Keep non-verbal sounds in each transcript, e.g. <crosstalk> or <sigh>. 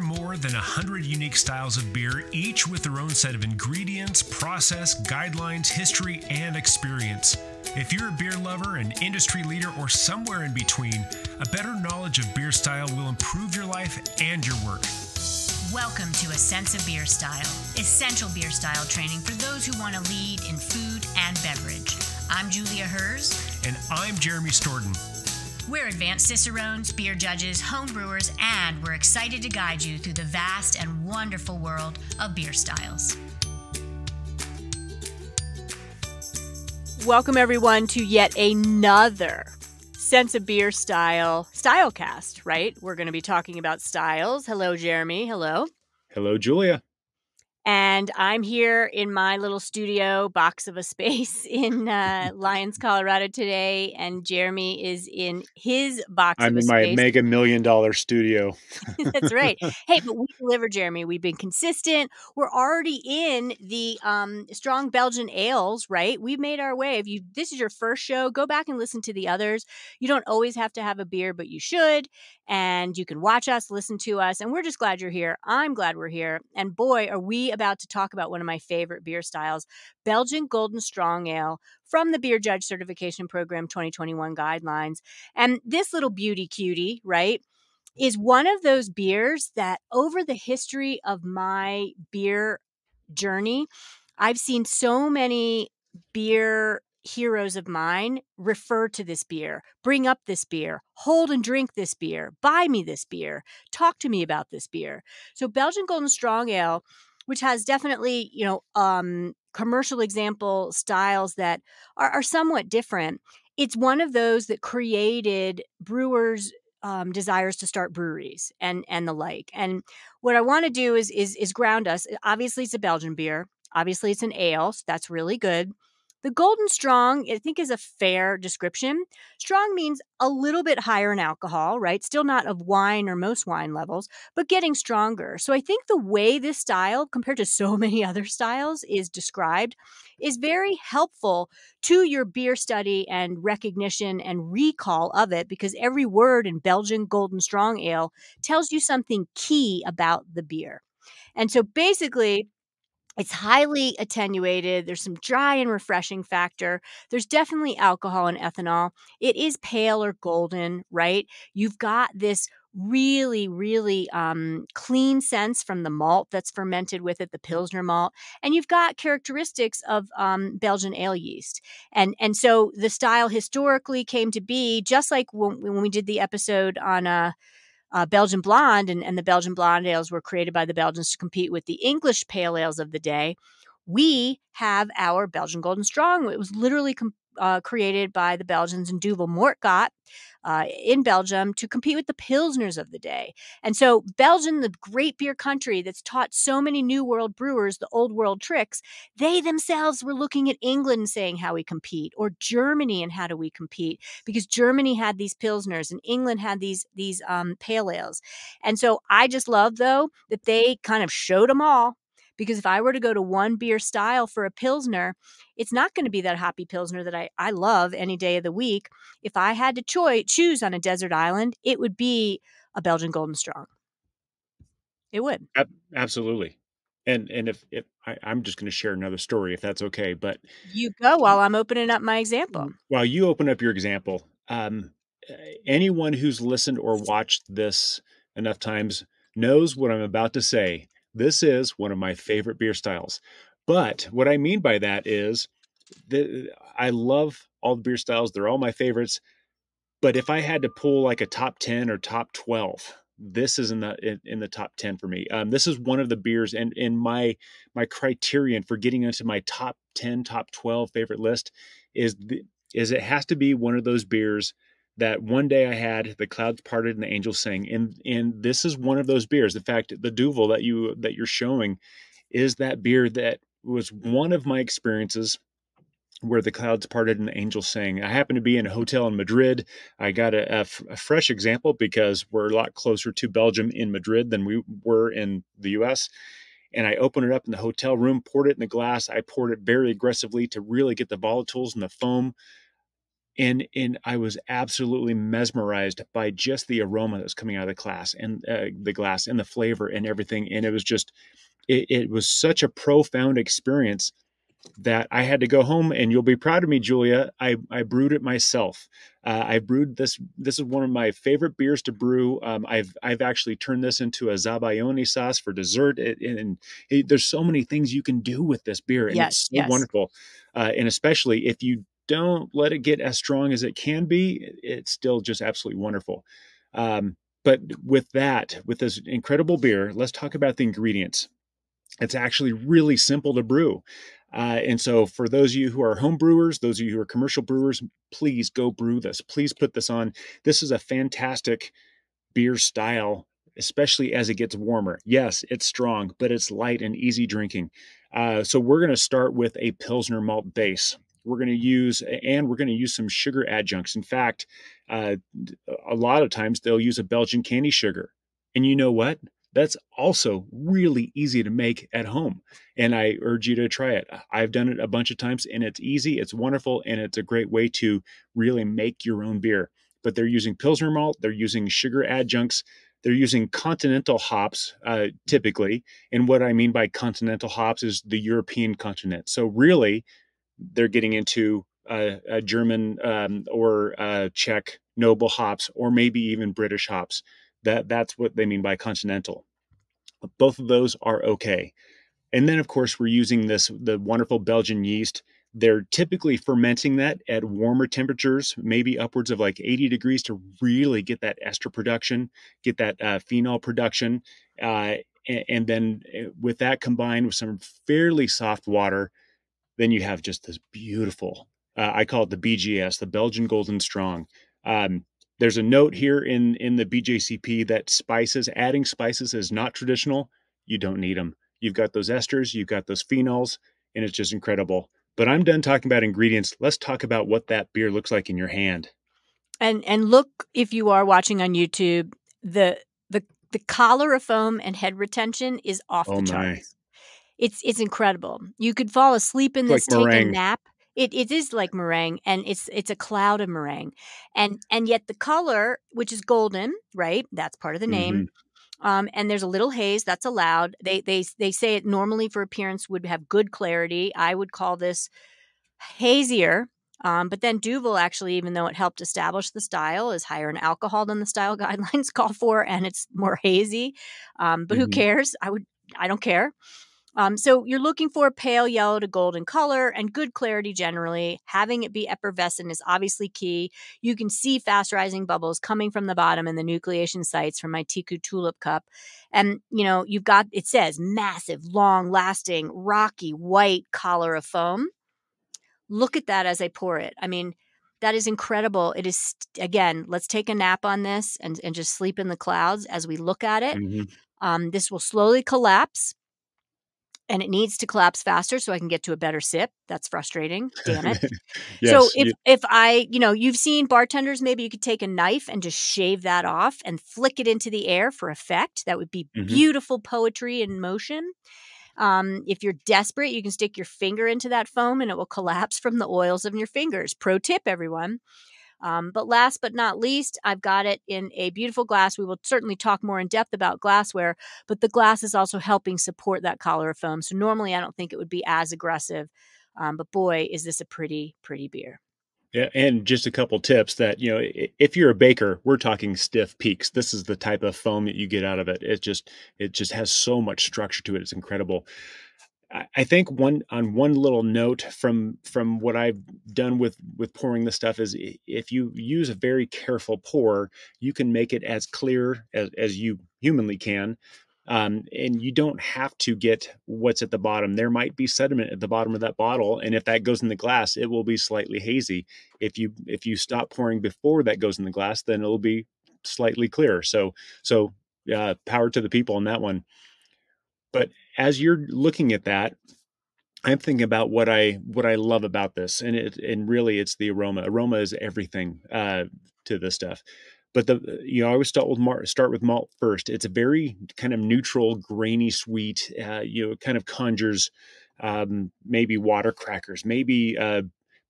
are more than 100 unique styles of beer, each with their own set of ingredients, process, guidelines, history, and experience. If you're a beer lover, an industry leader, or somewhere in between, a better knowledge of beer style will improve your life and your work. Welcome to A Sense of Beer Style, essential beer style training for those who want to lead in food and beverage. I'm Julia Herz. And I'm Jeremy Storton. We're advanced cicerones, beer judges, home brewers, and we're excited to guide you through the vast and wonderful world of beer styles. Welcome, everyone, to yet another Sense of Beer Style Stylecast, right? We're going to be talking about styles. Hello, Jeremy. Hello. Hello, Julia. And I'm here in my little studio box of a space <laughs> in uh, <laughs> Lyons, Colorado today. And Jeremy is in his box I'm in my mega million dollar studio. <laughs> That's right. Hey, but we deliver, Jeremy. We've been consistent. We're already in the um, strong Belgian ales, right? We've made our way. If you this is your first show, go back and listen to the others. You don't always have to have a beer, but you should. And you can watch us, listen to us. And we're just glad you're here. I'm glad we're here. And boy, are we about to talk about one of my favorite beer styles, Belgian Golden Strong Ale from the Beer Judge Certification Program 2021 guidelines. And this little beauty cutie, right? Is one of those beers that over the history of my beer journey, I've seen so many beer heroes of mine refer to this beer, bring up this beer, hold and drink this beer, buy me this beer, talk to me about this beer. So Belgian Golden Strong Ale which has definitely, you know, um, commercial example styles that are, are somewhat different. It's one of those that created brewers um, desires to start breweries and and the like. And what I want to do is is is ground us. Obviously, it's a Belgian beer. Obviously, it's an ale. So that's really good. The golden strong, I think, is a fair description. Strong means a little bit higher in alcohol, right? Still not of wine or most wine levels, but getting stronger. So I think the way this style, compared to so <laughs> many other styles, is described is very helpful to your beer study and recognition and recall of it because every word in Belgian Golden Strong Ale tells you something key about the beer. And so basically, it's highly attenuated. There's some dry and refreshing factor. There's definitely alcohol and ethanol. It is pale or golden, right? You've got this really, really um, clean sense from the malt that's fermented with it, the Pilsner malt, and you've got characteristics of um, Belgian ale yeast. And and so the style historically came to be just like when, when we did the episode on uh, uh, Belgian Blonde, and, and the Belgian Blonde ales were created by the Belgians to compete with the English pale ales of the day. We have our Belgian Golden Strong. It was literally com- uh, created by the Belgians and Duvel Moortgat uh, in Belgium to compete with the Pilsners of the day. And so, Belgium, the great beer country that's taught so many New World brewers the old world tricks, they themselves were looking at England saying how we compete, or Germany and how do we compete, because Germany had these Pilsners and England had these, these um, pale ales. And so, I just love, though, that they kind of showed them all because if I were to go to one beer style for a Pilsner, it's not going to be that hoppy Pilsner that I, I love any day of the week. If I had to choose on a desert island, it would be a Belgian Golden Strong. It would. Absolutely. And and if, if I, am just going to share another story, if that's okay, but you go while I'm opening up my example. While you open up your example, um, anyone who's listened or watched this enough times knows what I'm about to say. This is one of my favorite beer styles. But what I mean by that is that I love all the beer styles. They're all my favorites. But if I had to pull like a top 10 or top 12, this is in the in, in the top 10 for me. Um, this is one of the beers and in my my criterion for getting into my top 10, top 12 favorite list is the, is it has to be one of those beers that one day I had the clouds parted and the angels sang, and and this is one of those beers. In fact, the Duvel that you that you're showing is that beer that was one of my experiences where the clouds parted and the angels sang. I happened to be in a hotel in Madrid. I got a, a, f- a fresh example because we're a lot closer to Belgium in Madrid than we were in the U.S. And I opened it up in the hotel room, poured it in the glass. I poured it very aggressively to really get the volatiles and the foam and and I was absolutely mesmerized by just the aroma that was coming out of the glass and uh, the glass and the flavor and everything. And it was just, it, it was such a profound experience that I had to go home and you'll be proud of me, Julia. I, I brewed it myself. Uh, I brewed this. This is one of my favorite beers to brew. Um, I've I've actually turned this into a zabaione sauce for dessert. It, and it, there's so many things you can do with this beer, and Yes, it's so yes. wonderful. Uh, and especially if you don't let it get as strong as it can be, it's still just absolutely wonderful. Um, but with that, with this incredible beer, let's talk about the ingredients. It's actually really simple to brew. Uh, and so, for those of you who are home brewers, those of you who are commercial brewers, please go brew this. Please put this on. This is a fantastic beer style, especially as it gets warmer. Yes, it's strong, but it's light and easy drinking. Uh, so, we're going to start with a Pilsner malt base. We're going to use, and we're going to use some sugar adjuncts. In fact, uh, a lot of times they'll use a Belgian candy sugar. And you know what? That's also really easy to make at home. And I urge you to try it. I've done it a bunch of times and it's easy, it's wonderful, and it's a great way to really make your own beer. But they're using Pilsner malt, they're using sugar adjuncts, they're using continental hops uh, typically. And what I mean by continental hops is the European continent. So, really, they're getting into uh, a German um, or uh, Czech noble hops, or maybe even British hops. That that's what they mean by continental. Both of those are okay. And then, of course, we're using this the wonderful Belgian yeast. They're typically fermenting that at warmer temperatures, maybe upwards of like 80 degrees, to really get that ester production, get that uh, phenol production, uh, and, and then uh, with that combined with some fairly soft water, then you have just this beautiful. Uh, I call it the BGS, the Belgian Golden Strong. Um, there's a note here in in the BJCP that spices, adding spices is not traditional. You don't need them. You've got those esters, you've got those phenols, and it's just incredible. But I'm done talking about ingredients. Let's talk about what that beer looks like in your hand. And and look if you are watching on YouTube, the the the collar of foam and head retention is off Oh the charts. It's it's incredible. You could fall asleep in this, like take a nap. It it is like meringue, and it's it's a cloud of meringue, and and yet the color, which is golden, right? That's part of the name. Mhm. Um, and there's a little haze that's allowed. They they they say it normally for appearance would have good clarity. I would call this hazier. Um, but then Duvel actually, even though it helped establish the style, is higher in alcohol than the style <laughs> guidelines call for, and it's more hazy. Um, but who Mhm. cares? I would I don't care. Um, so you're looking for a pale yellow to golden color and good clarity generally. Having it be effervescent is obviously key. You can see fast rising bubbles coming from the bottom in the nucleation sites from my Teku Tulip cup. And, you know, you've got, it says massive, long lasting, rocky, white collar of foam. Look at that as I pour it. I mean, that is incredible. It is, again, let's take a nap on this and, and just sleep in the clouds as we look at it. Mhm. Um, this will slowly collapse and it needs to collapse faster so I can get to a better sip. That's frustrating. Damn it. <laughs> yes. so if you- if I, you know, you've seen bartenders, maybe you could take a knife and just shave that off and flick it into the air for effect. That would be Mhm. beautiful poetry in motion. Um, if you're desperate, you can stick your finger into that foam and it will collapse from the oils of your fingers. Pro tip, everyone. Um, but last but not least, I've got it in a beautiful glass. We will certainly talk more in depth about glassware, but the glass is also helping support that collar of foam. So normally I don't think it would be as aggressive. Um, but boy, is this a pretty, pretty beer. Yeah, and just a couple tips that you know, if you're a baker, we're talking stiff peaks. This is the type of foam that you get out of it. It just it just has so much structure to it. It's incredible. I- think one on one little note from from what I've done with with pouring this stuff is if you use a very careful pour, you can make it as clear as as you humanly can. Um, and you don't have to get what's at the bottom. There might be sediment at the bottom of that bottle, and if that goes in the glass, it will be slightly hazy if you if you stop pouring before that goes in the glass then it'll be slightly clearer so so uh, power to the people on that one but as you're looking at that i'm thinking about what i what i love about this and it and really it's the aroma. Aroma is everything uh to this stuff. But the you know i always start with mar- start with malt first. It's a very kind of neutral grainy sweet uh you know it kind of conjures um maybe water crackers maybe uh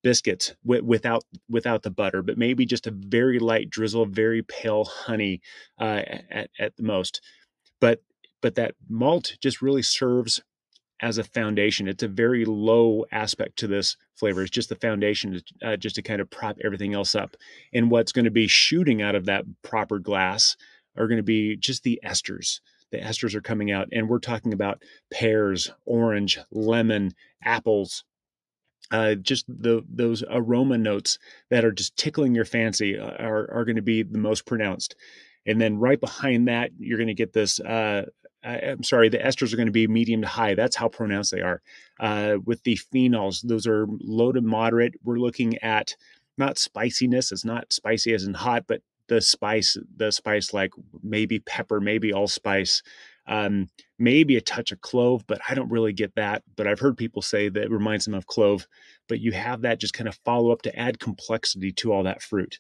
biscuits w- without without the butter, but maybe just a very light drizzle very pale honey uh, at at the most. But but that malt just really serves as a foundation. It's a very low aspect to this flavor. It's just the foundation, uh, just to kind of prop everything else up. And what's going to be shooting out of that proper glass are going to be just the esters. The esters are coming out, and we're talking about pears, orange, lemon, apples. Uh, just the those aroma notes that are just tickling your fancy uh, are are going to be the most pronounced. And then right behind that, you're going to get this uh, I, am sorry, the esters are going to be medium to high. That's how pronounced they are. Uh, with the phenols, those are low to moderate. We're looking at not spiciness. It's not spicy as in hot, but the spice, the spice like maybe pepper, maybe allspice, um, maybe a touch of clove, but I don't really get that. But I've heard people say that it reminds them of clove. But you have that just kind of follow up to add complexity to all that fruit.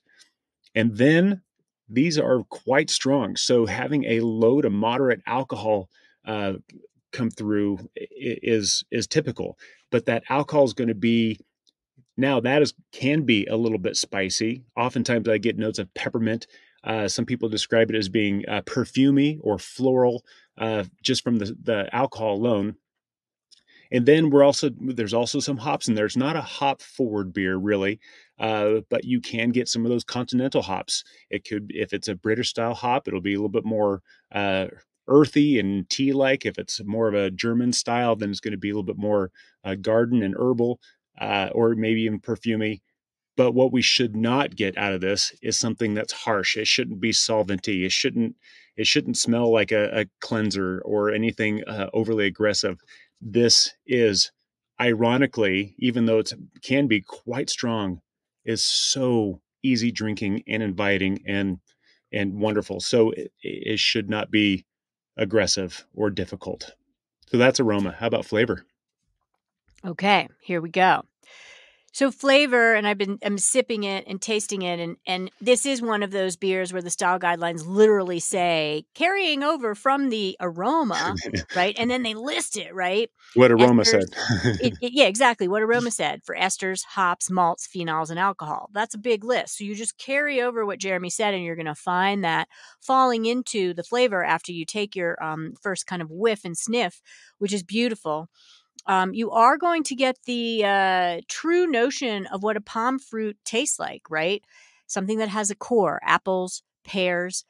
And then these are quite strong. So having a low to moderate alcohol uh, come through is is typical. But that alcohol is going to be now that is can be a little bit spicy. Oftentimes I get notes of peppermint. Uh, some people describe it as being uh, perfumy or floral, uh, just from the the alcohol alone. And then we're also there's also some hops in there. It's not a hop forward beer really, uh, but you can get some of those continental hops. It could if it's a British style hop, it'll be a little bit more uh, earthy and tea like. If it's more of a German style, then it's going to be a little bit more uh, garden and herbal, uh, or maybe even perfumy. But what we should not get out of this is something that's harsh. It shouldn't be solventy. It shouldn't. It shouldn't smell like a, a cleanser or anything uh, overly aggressive this is ironically, even though it can be quite strong, is so easy drinking and inviting and and wonderful. So it, it should not be aggressive or difficult. So that's aroma. How about flavor? Okay, here we go. So flavor, and I've been I'm sipping it and tasting it, and and this is one of those beers where the style guidelines literally say carrying over from the aroma, <laughs> right? And then they list it, right? What aroma esters, said? it, it, yeah, exactly. What <laughs> aroma said for esters, hops, malts, phenols, and alcohol. That's a big list. So you just carry over what Jeremy said, and you're going to find that falling into the flavor after you take your um, first kind of whiff and sniff, which is beautiful um, you are going to get the uh, true notion of what a pome fruit tastes like, right? Something that has a core, apples, pears.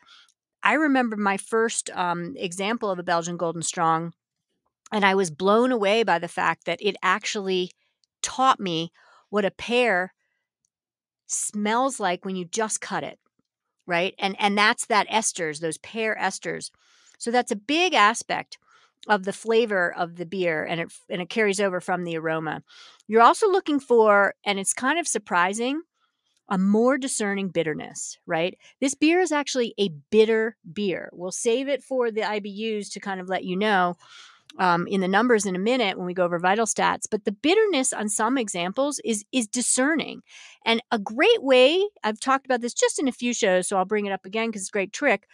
I remember my first um, example of a Belgian Golden Strong, and I was blown away by the fact that it actually taught me what a pear smells like when you just cut it, right? And and that's that esters, those pear esters. So that's a big aspect of the flavor of the beer and it and it carries over from the aroma. You're also looking for and it's kind of surprising a more discerning bitterness, right? This beer is actually a bitter beer. We'll save it for the IBUs to kind of let you know um, in the numbers in a minute when we go over vital stats. But the bitterness on some examples is is discerning, and a great way. I've talked about this just in a few shows, so I'll bring it up again because it's a great trick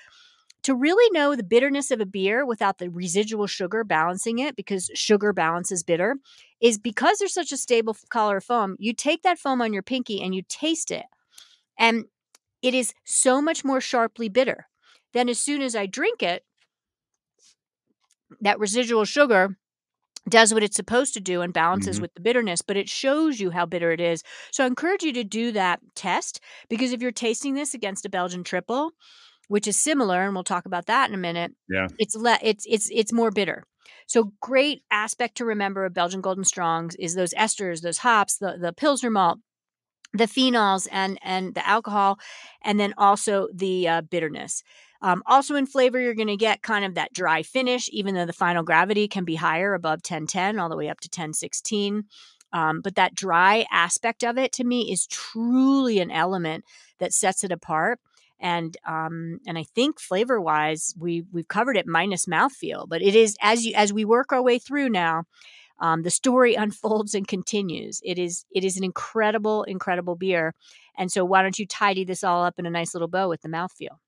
to really know the bitterness of a beer without the residual sugar balancing it, because sugar balances bitter, is because there's such a stable color of foam, you take that foam on your pinky and you taste it. And it is so much more sharply bitter. Then, as soon as I drink it, that residual sugar does what it's supposed to do and balances mm-hmm. with the bitterness, but it shows you how bitter it is. So I encourage you to do that test because if you're tasting this against a Belgian triple, which is similar, and we'll talk about that in a minute. Yeah, it's le- it's it's it's more bitter. So great aspect to remember of Belgian Golden Strongs is those esters, those hops, the the Pilsner malt, the phenols, and and the alcohol, and then also the uh, bitterness. Um, also in flavor, you're going to get kind of that dry finish, even though the final gravity can be higher, above 1010, all the way up to 1016. Um, but that dry aspect of it to me is truly an element that sets it apart and um and I think flavor wise we we've covered it minus mouthfeel, but it is as you as we work our way through now. Um, the story <laughs> unfolds and continues. It is it is an incredible, incredible beer. And so why don't you tidy this all up in a nice little bow with the mouthfeel?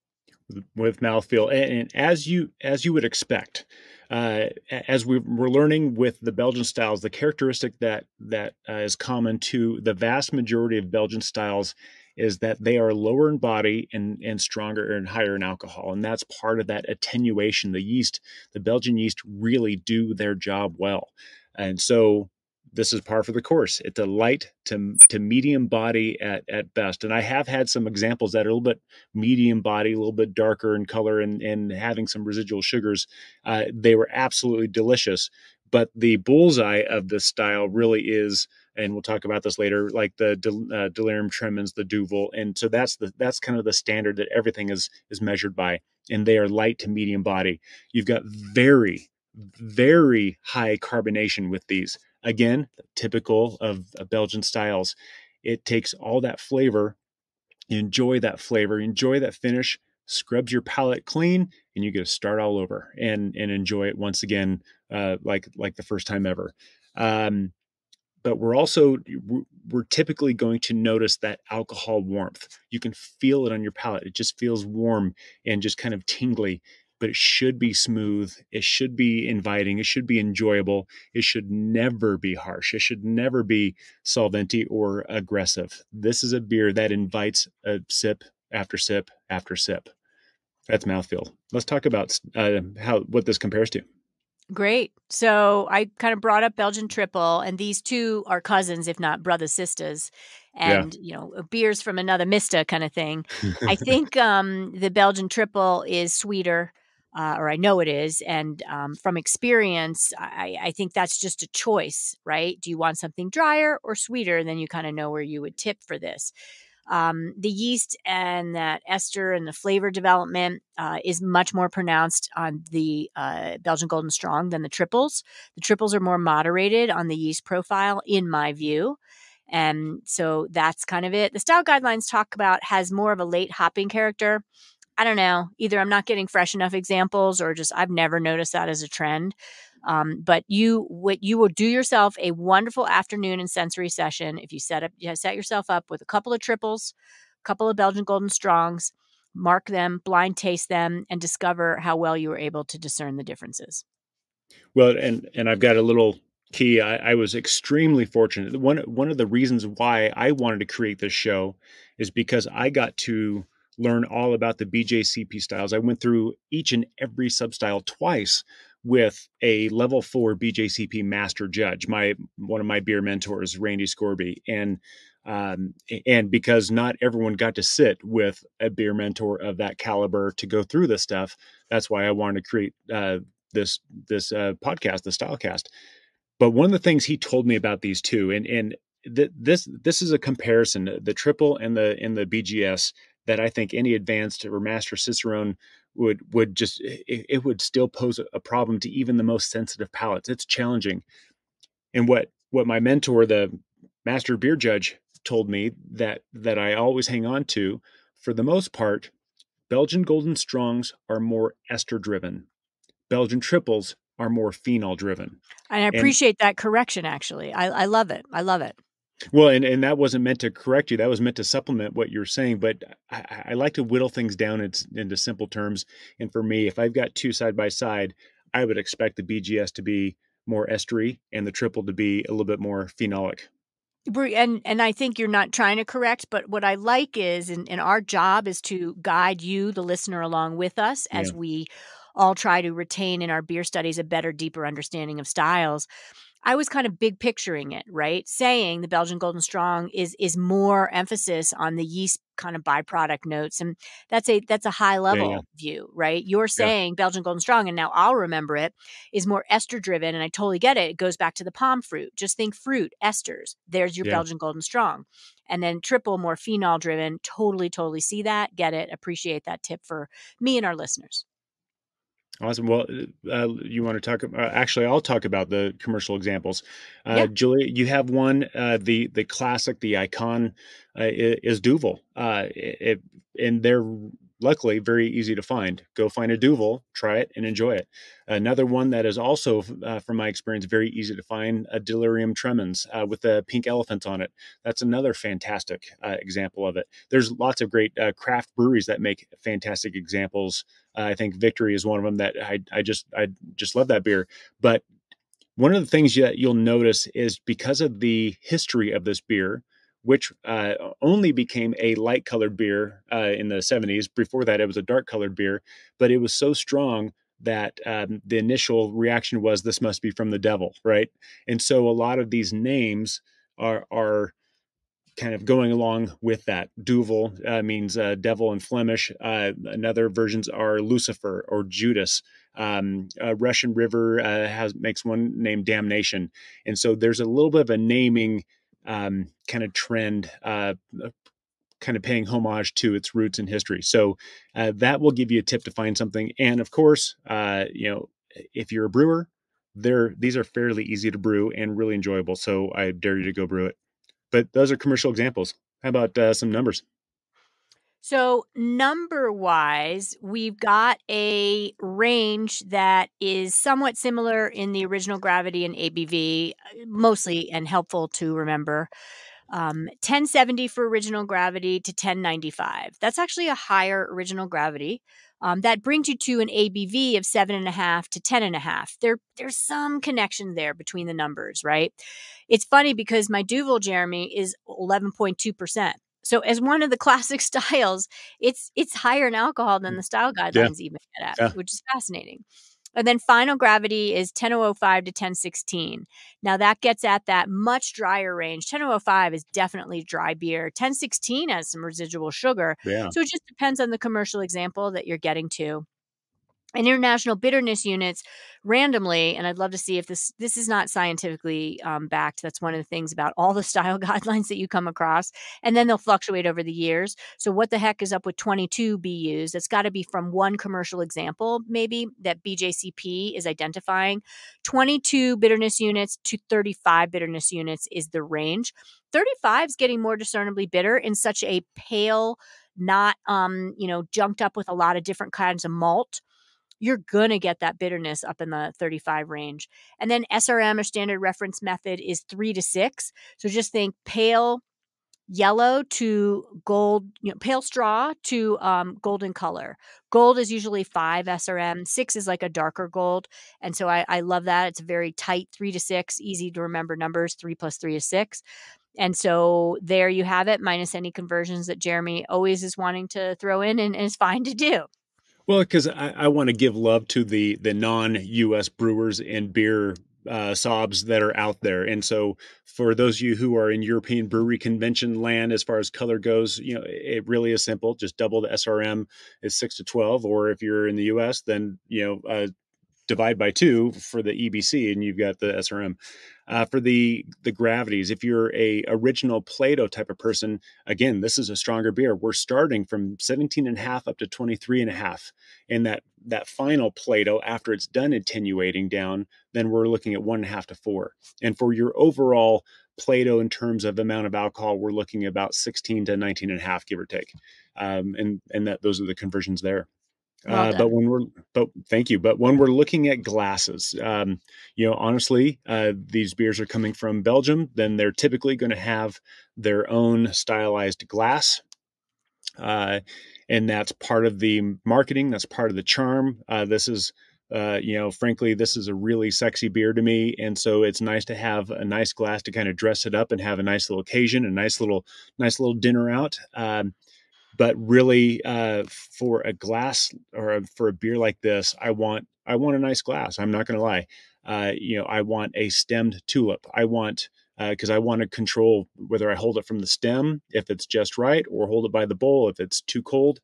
with mouthfeel, and, and as you as you would expect, uh, as we, are learning with the Belgian styles, the characteristic that that uh, is common to the vast majority of Belgian styles is that they are lower in body and, and stronger and higher in alcohol. And that's part of that attenuation. The yeast, the Belgian yeast really do their job well. And so this is par for the course. It's a light to, to medium body at, at best. And I have had some examples that are a little bit medium body, a little bit darker in color and, and having some residual sugars. Uh, they were absolutely delicious. But the bullseye of this style really is and we'll talk about this later, like the uh, delirium tremens, the Duvel, and so that's the that's kind of the standard that everything is is measured by, and they are light to medium body. You've got very very high carbonation with these. Again, typical of, of Belgian styles. It takes all that flavor, enjoy that flavor, enjoy that finish, scrubs your palate clean, and you get to start all over and and enjoy it once again, uh, like like the first time ever. Um, but we're also we're typically going to notice that alcohol warmth. You can feel it on your palate. It just feels warm and just kind of tingly but it should be smooth. It should be inviting. It should be enjoyable. It should never be harsh. It should never be solventy or aggressive. This is a beer that invites a sip after sip after sip. That's mouthfeel. Let's talk about uh, how what this compares to Great. So I kind of brought up Belgian triple, and these two are cousins, if not brother sisters, and yeah. you know beers from another Mista kind of thing. I <laughs> think um, the Belgian triple is sweeter, uh, or I know it is, and um, from experience, I, I think that's just a choice, right? Do you want something drier or sweeter? Then you kind of know where you would tip for this. Um, the yeast and that ester and the flavor development uh, is much more pronounced on the uh, Belgian Golden Strong than the triples. The triples are more moderated on the yeast profile, in my view. And so that's kind of it. The style guidelines talk about has more of a late hopping character. I don't know. Either I'm not getting fresh enough examples or just I've never noticed that as a trend. Um, but you what you will do yourself a wonderful afternoon and sensory session if you set up you set yourself up with a couple of triples, a couple of Belgian Golden Strongs, mark them, blind taste them, and discover how well you were able to discern the differences. Well, and and I've got a little key. I, I was extremely fortunate. One one of the reasons why I wanted to create this show is because I got to learn all about the BJCP styles. I went through each and every substyle twice with a level four BJCP master judge, my one of my beer mentors, Randy Scorby, and um, and because not everyone got to sit with a beer mentor of that caliber to go through this stuff, that's why I wanted to create uh, this this uh, podcast, the Stylecast. But one of the things he told me about these two, and and th- this this is a comparison, the triple and the and the BGS that I think any advanced or master cicerone would would just it, it would still pose a problem to even the most sensitive palates. It's challenging. And what what my mentor, the master beer judge, told me that that I always hang on to, for the most part, Belgian Golden Strongs are more ester driven. Belgian triples are more phenol driven. And I appreciate and, that correction. Actually, I, I love it. I love it. Well, and, and that wasn't meant to correct you. That was meant to supplement what you're saying. But I, I like to whittle things down into, into simple terms. And for me, if I've got two side by side, I would expect the BGS to be more estery and the triple to be a little bit more phenolic. And and I think you're not trying to correct, but what I like is, and, and our job is to guide you, the listener, along with us as yeah. we all try to retain in our beer studies a better, deeper understanding of styles. I was kind of big picturing it, right? Saying the Belgian Golden Strong is is more emphasis on the yeast kind of byproduct notes, and that's a that's a high level yeah, yeah. view, right? You're saying yeah. Belgian Golden Strong, and now I'll remember it is more ester driven, and I totally get it. It goes back to the pome fruit. Just think fruit esters. There's your Belgian Golden Strong, and then triple more phenol driven. Totally, totally see that, get it, appreciate that tip for me and our listeners. Awesome. Well, uh, you want to talk? Uh, actually, I'll talk about the commercial examples. Uh, yeah. Julia, you have one. Uh, the the classic, the icon uh, is Duvel. Uh, it, and they're luckily very easy to find. Go find a Duvel, try it, and enjoy it. Another one that is also, uh, from my experience, very easy to find a Delirium Tremens uh, with the pink elephant on it. That's another fantastic uh, example of it. There's lots of great uh, craft breweries that make fantastic examples. I think Victory is one of them that I, I just I just love that beer. But one of the things that you'll notice is because of the history of this beer, which uh, only became a light colored beer uh, in the 70s. Before that, it was a dark colored beer, but it was so strong that um, the initial reaction was this must be from the devil, right? And so a lot of these names are are kind of going along with that. Duvel uh, means uh, devil in Flemish. Uh, another versions are Lucifer or Judas. Um, Russian River uh, has makes one named Damnation, and so there's a little bit of a naming um, kind of trend, uh, kind of paying homage to its roots and history. So uh, that will give you a tip to find something. And of course, uh, you know, if you're a brewer, they're these are fairly easy to brew and really enjoyable. So I dare you to go brew it. But those are commercial examples. How about uh, some numbers? So, number wise, we've got a range that is somewhat similar in the original gravity and ABV, uh, mostly and helpful to remember. Um, 1070 for original gravity to 1095. That's actually a higher original gravity. Um, that brings you to an ABV of seven and a half to ten and a half. There, there's some connection there between the numbers, right? It's funny because my Duvel Jeremy is 11.2 percent. So as one of the <laughs> classic styles, it's it's higher in alcohol than mm. the style guidelines yeah. even get at, yeah. which is fascinating. And then final gravity is 1005 to 1016. Now that gets at that much drier range. 1005 is definitely dry beer. 1016 has some residual sugar. Yeah. So it just depends on the commercial example that you're getting to and international bitterness units randomly and i'd love to see if this this is not scientifically um, backed that's one of the things about all the <laughs> style guidelines that you come across and then they'll fluctuate over the years. So what the heck is up with 22 bus it's got to be from one commercial example maybe that bjcp is identifying. 22 bitterness units to 35 bitterness units is the range. 35 is getting more discernibly bitter in such a pale not um you know junked up with a lot of different kinds of malt you're going to get that bitterness up in the 35 range. And then SRM or standard reference method is three to six. So just think pale yellow to gold, you know, pale straw to um, golden color. Gold is usually five SRM. Six is like a darker gold. And so I, I love that. It's a very tight, three to six, easy to remember numbers. Three plus three is six. And so there you have it, minus any conversions that Jeremy always is wanting to throw in and, and is fine to do. Well, because I, I want to give love to the the non U.S. brewers and beer uh, sobs that are out there. And so, for those of you who are in European brewery convention land, as far as color goes, you know, it really is simple. Just double the SRM is six to twelve, or if you're in the U.S., then you know, uh, divide by two for the EBC, and you've got the SRM uh, for the the gravities. If you're a original Plato type of person, again, this is a stronger beer. We're starting from 17 and a half up to 23 and a half. And that that final Plato, after it's done attenuating down, then we're looking at one and a half to four. And for your overall Plato in terms of amount of alcohol, we're looking about 16 to 19 and a half, give or take. Um, and and that those are the conversions there. Well uh, but when we're, but thank you. But when we're looking at glasses, um, you know, honestly, uh, these beers are coming from Belgium. Then they're typically going to have their own stylized glass, uh, and that's part of the marketing. That's part of the charm. Uh, this is, uh, you know, frankly, this is a really sexy beer to me, and so it's nice to have a nice glass to kind of dress it up and have a nice little occasion, a nice little, nice little dinner out. Um, but really uh, for a glass or a, for a beer like this i want i want a nice glass i'm not going to lie. Uh, you know i want a stemmed tulip i want because uh, i want to control whether i hold it from the stem if it's just right or hold it by the bowl if it's too cold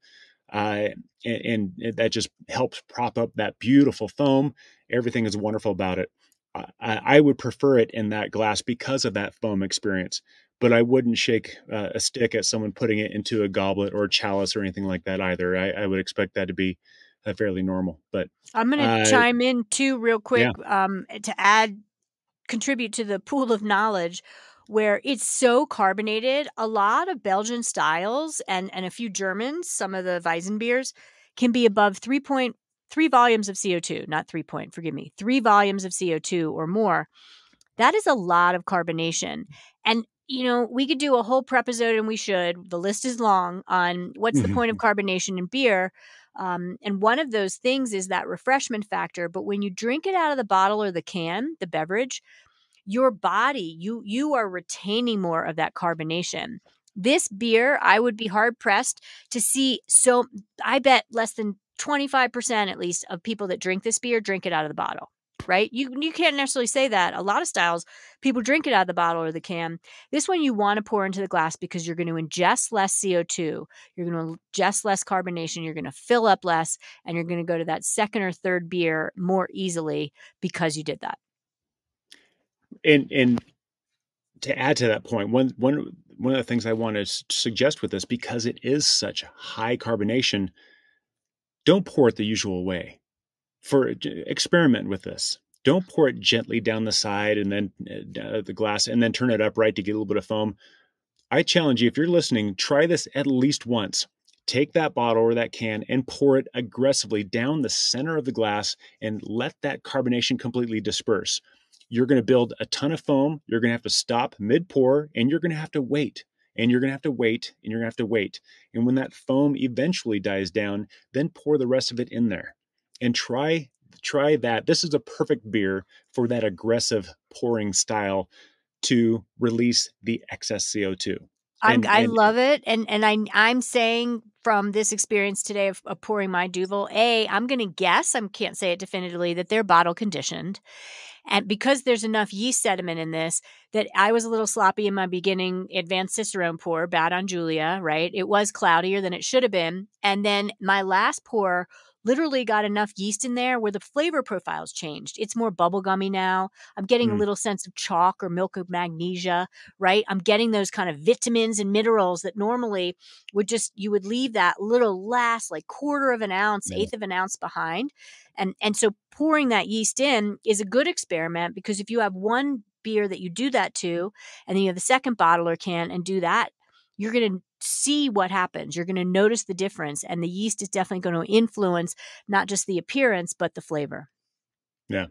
uh, and, and, that just helps prop up that beautiful foam everything is wonderful about it. I, I would prefer it in that glass because of that foam experience but I wouldn't shake uh, a stick at someone putting it into a goblet or a chalice or anything like that either. I, I would expect that to be uh, fairly normal. But I'm going to uh, chime in too, real quick, yeah. um, to add, contribute to the pool of knowledge. where it's so carbonated. A lot of Belgian styles and and a few Germans, some of the Weizen beers, can be above three point three volumes of CO2, not three point, forgive me, three volumes of CO2 or more. That is a lot of carbonation. And you know, we could do a whole prep episode and we should. The list is long on what's the point of mm-hmm. carbonation in beer. Um, and one of those things is that refreshment factor. But when you drink it out of the bottle or the can, the beverage, your body, you you are retaining more of that carbonation. This beer, I would be hard pressed to see. So I bet less than 25% at least of people that drink this beer drink it out of the bottle right? You you can't necessarily say that. A lot of styles, people drink it out of the bottle or the can. This one you want to pour into the glass because you're going to ingest less CO2, you're going to ingest less carbonation, you're going to fill up less, and you're going to go to that second or third beer more easily because you did that. And and to add to that point, one one one of the things I want to suggest with this because it is such high carbonation, don't pour it the usual way for experiment with this. Don't pour it gently down the side and then uh, the glass and then turn it upright to get a little bit of foam. I challenge you, if you're listening, try this at least once. Take that bottle or that can and pour it aggressively down the center of the glass and let that carbonation completely disperse. You're going to build a ton of foam. You're going to have to stop mid pour and you're going to have to wait and you're going to have to wait and you're going to have to wait. And when that foam eventually dies down, then pour the rest of it in there and try try that. This is a perfect beer for that aggressive pouring style to release the excess CO2. And, i love it, and and I I'm saying from this experience today of, of pouring my Duvel, a I'm going to guess I can't say it definitively that they're bottle conditioned, and because there's enough yeast sediment in this that I was a little sloppy in my beginning advanced Cicerone pour, bad on Julia, right? It was cloudier than it should have been, and then my last pour literally got enough yeast in there where the flavor profiles changed. It's more bubblegummy now. I'm getting mm. a little sense of chalk or milk of magnesia, right? I'm getting those kind of vitamins and minerals that normally would just you would leave that little last like quarter of an ounce, eighth of an ounce behind. And and so pouring that yeast in is a good experiment because if you have one beer that you do that to and then you have the second bottle or can and do that you're going to see what happens. You're going to notice the difference, and the yeast is definitely going to influence not just the appearance, but the flavor. Yeah.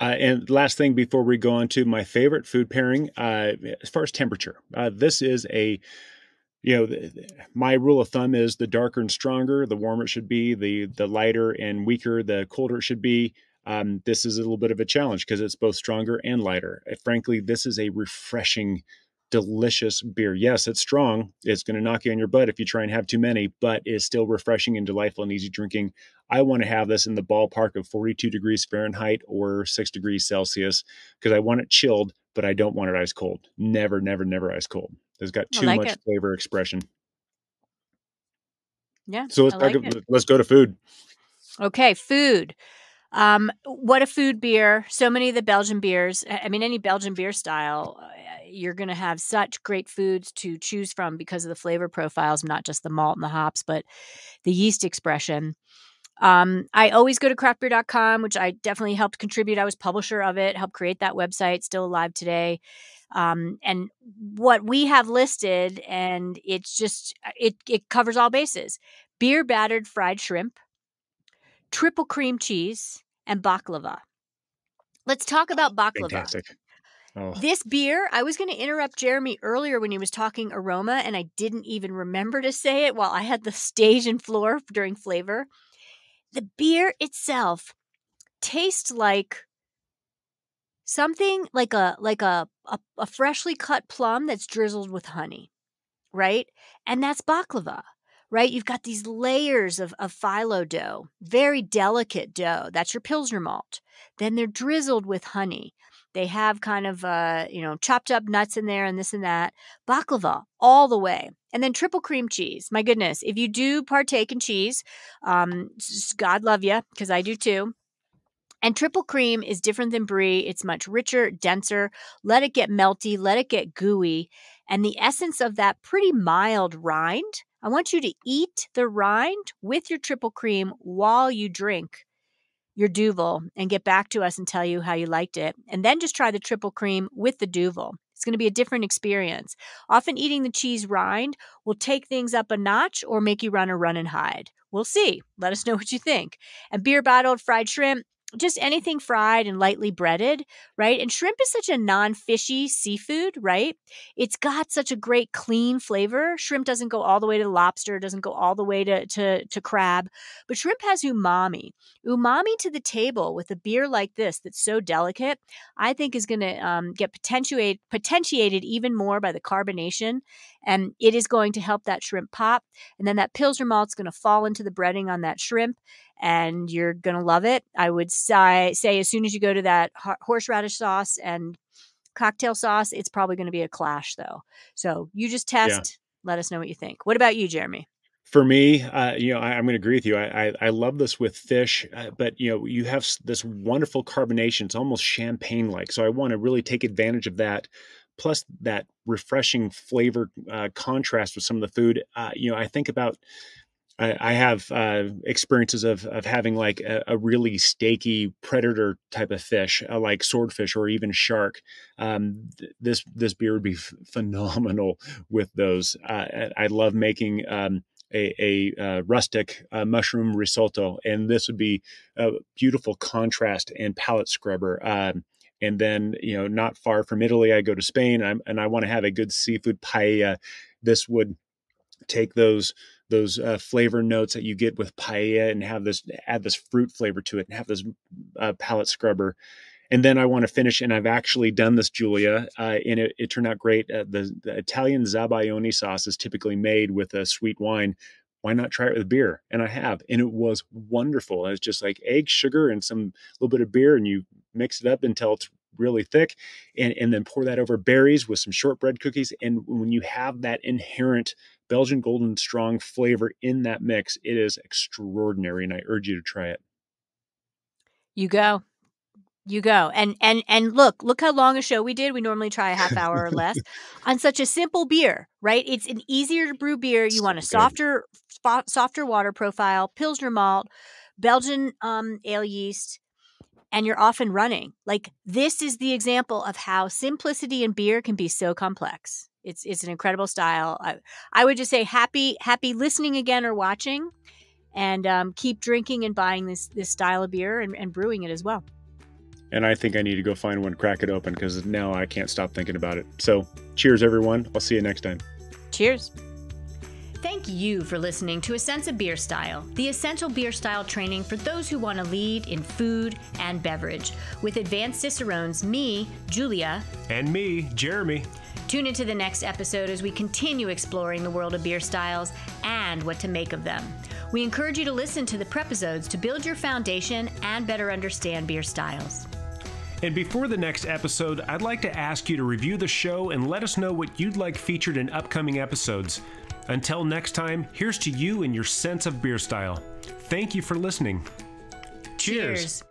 Uh, and last thing before we go on to my favorite food pairing, uh, as far as temperature, uh, this is a, you know, the, the, my rule of thumb is the darker and stronger, the warmer it should be. The the lighter and weaker, the colder it should be. Um, this is a little bit of a challenge because it's both stronger and lighter. Frankly, this is a refreshing delicious beer. Yes, it's strong. It's going to knock you on your butt if you try and have too many, but it's still refreshing and delightful and easy drinking. I want to have this in the ballpark of 42 degrees Fahrenheit or 6 degrees Celsius because I want it chilled, but I don't want it ice cold. Never, never, never ice cold. It's got too like much it. flavor expression. Yeah. So let's like talk, let's go to food. Okay, food. Um, what a food beer. So many of the Belgian beers, I mean, any Belgian beer style, you're going to have such great foods to choose from because of the flavor profiles, not just the malt and the hops, but the yeast expression. Um, I always go to craftbeer.com, which I definitely helped contribute. I was publisher of it, helped create that website, still alive today. Um, and what we have listed, and it's just it it covers all bases: beer battered fried shrimp, triple cream cheese, and baklava. Let's talk about baklava. Fantastic. Oh. This beer, I was going to interrupt Jeremy earlier when he was talking aroma, and I didn't even remember to say it while I had the <laughs> stage and floor during flavor. The beer itself tastes like something like a like a, a, a freshly cut plum that's drizzled with honey, right? And that's baklava right? You've got these layers of, of phyllo dough, very delicate dough. That's your Pilsner malt. Then they're drizzled with honey. They have kind of, uh, you know, chopped up nuts in there and this and that. Baklava all the way. And then triple cream cheese. My goodness. If you do partake in cheese, um, God love you, because I do too. And triple cream is different than brie. It's much richer, denser. Let it get melty, let it get gooey. And the essence of that pretty mild rind, I want you to eat the rind with your triple cream while you drink your Duvel and get back to us and tell you how you liked it. And then just try the triple cream with the Duvel. It's going to be a different experience. Often eating the cheese rind will take things up a notch or make you run or run and hide. We'll see. Let us know what you think. And beer bottled fried shrimp, just anything fried and lightly breaded, right? And shrimp is such a non fishy seafood, right? It's got such a great clean flavor. Shrimp doesn't go all the way to lobster, doesn't go all the way to, to, to crab, but shrimp has umami. Umami to the table with a beer like this that's so delicate, I think is going to um, get potentiate, potentiated even more by the carbonation. And it is going to help that shrimp pop. And then that Pilsner malt's going to fall into the breading on that shrimp and you're going to love it. I would say, say as soon as you go to that horseradish sauce and cocktail sauce, it's probably going to be a clash though. So you just test, yeah. let us know what you think. What about you, Jeremy? For me, uh, you know, I, am going to agree with you. I, I, I love this with fish, uh, but you know, you have this wonderful carbonation. It's almost champagne-like. So I want to really take advantage of that plus that refreshing flavor uh, contrast with some of the food. Uh, you know, I think about I, I have uh, experiences of of having like a, a, really steaky predator type of fish, uh, like swordfish or even shark. Um, th- this this beer would be f- phenomenal <laughs> with those. Uh, I love making. Um, a, a uh, rustic uh, mushroom risotto, and this would be a beautiful contrast and palate scrubber. Um, and then, you know, not far from Italy, I go to Spain, and, and I want to have a good seafood paella. This would take those those uh, flavor notes that you get with paella and have this add this fruit flavor to it and have this uh, palate scrubber and then I want to finish, and I've actually done this, Julia, uh, and it, it, turned out great. Uh, the, the, Italian Zabaione sauce is typically made with a sweet wine. Why not try it with beer? And I have, and it was wonderful. It's just like egg, sugar, and some little bit of beer, and you mix it up until it's really thick, and, and then pour that over berries with some shortbread cookies. And when you have that inherent Belgian Golden Strong flavor in that mix. It is extraordinary, and I urge you to try it. You go. You go. And and and look, look how long a show we did. We normally try a half hour or less <laughs> on such a simple beer, right? It's an easier to brew beer. You want a softer softer water profile, Pilsner malt, Belgian um, ale yeast, and you're off and running. Like this is the example of how simplicity in beer can be so complex. It's it's an incredible style. I, I would just say happy happy listening again or watching, and um, keep drinking and buying this this style of beer and, and brewing it as well. And I think I need to go find one, crack it open because now I can't stop thinking about it. So, cheers, everyone. I'll see you next time. Cheers. Thank you for listening to A Sense of Beer Style, the essential beer style training for those who want to lead in food and beverage. With advanced Cicerones, me, Julia, and me, Jeremy. Tune into the next episode as we continue exploring the world of beer styles and what to make of them. We encourage you to listen to the prepisodes to build your foundation and better understand beer styles. And before the next episode, I'd like to ask you to review the show and let us know what you'd like featured in upcoming episodes. Until next time, here's to you and your sense of beer style. Thank you for listening. Cheers. Cheers.